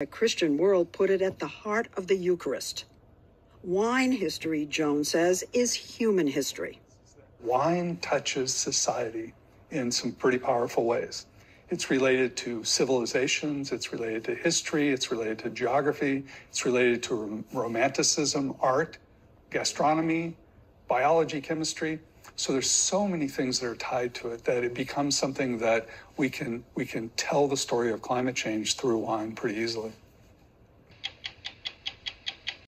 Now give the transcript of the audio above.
The Christian world put it at the heart of the Eucharist. Wine history, Jones says, is human history. Wine touches society in some pretty powerful ways. It's related to civilizations, it's related to history, it's related to geography, it's related to romanticism, art, gastronomy, biology, chemistry. So there's so many things that are tied to it that it becomes something that we can we can tell the story of climate change through wine pretty easily.